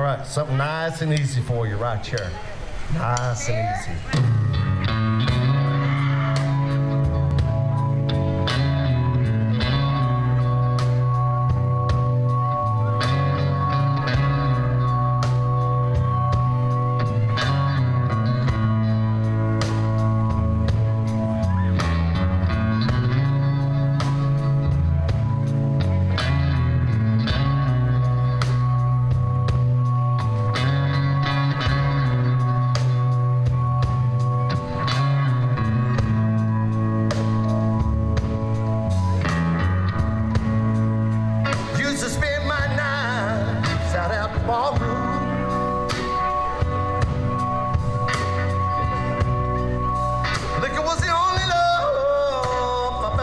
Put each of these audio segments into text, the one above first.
All right, something nice and easy for you right here. Nice and easy.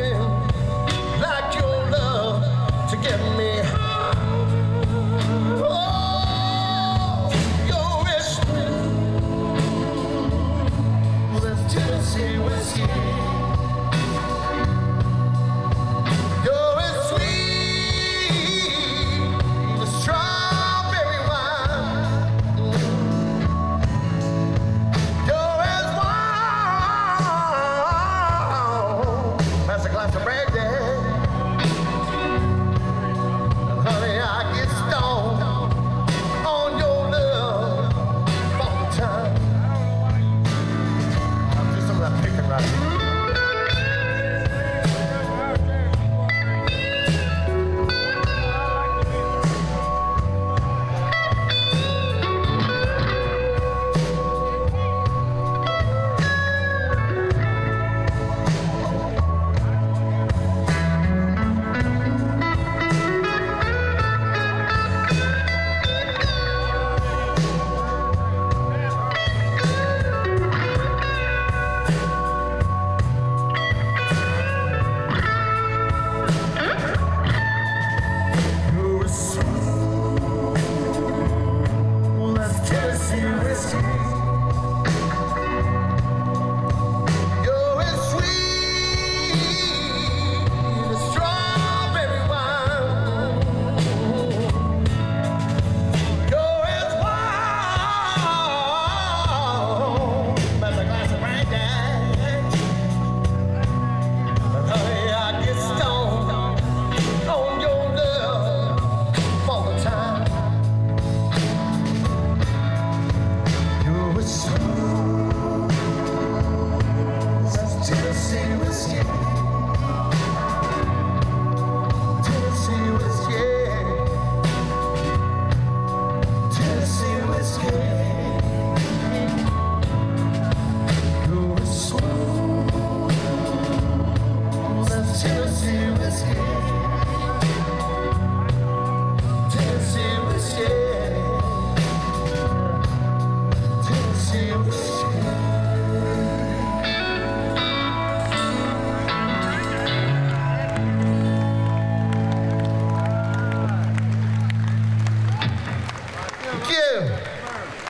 them.